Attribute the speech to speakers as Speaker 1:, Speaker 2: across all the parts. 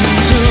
Speaker 1: to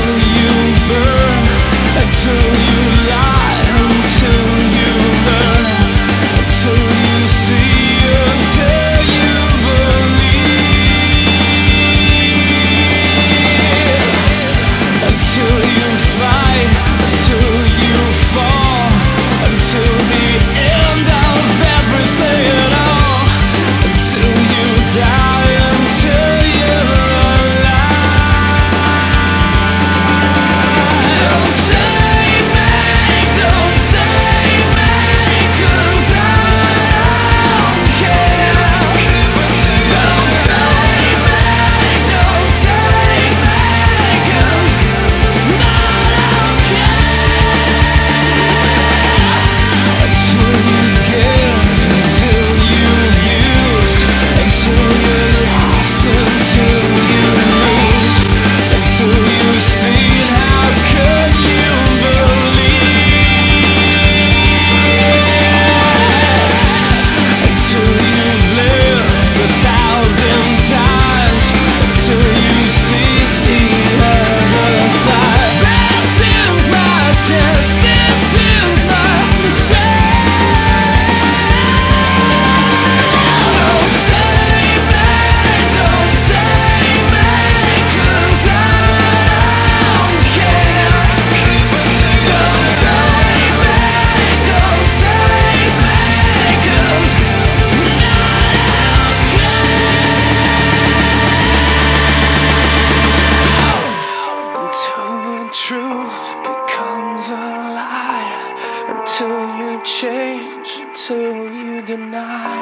Speaker 1: until you deny.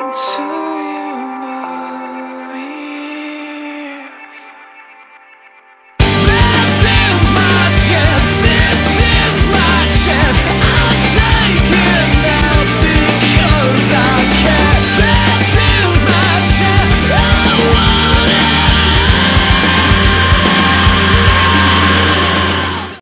Speaker 1: Until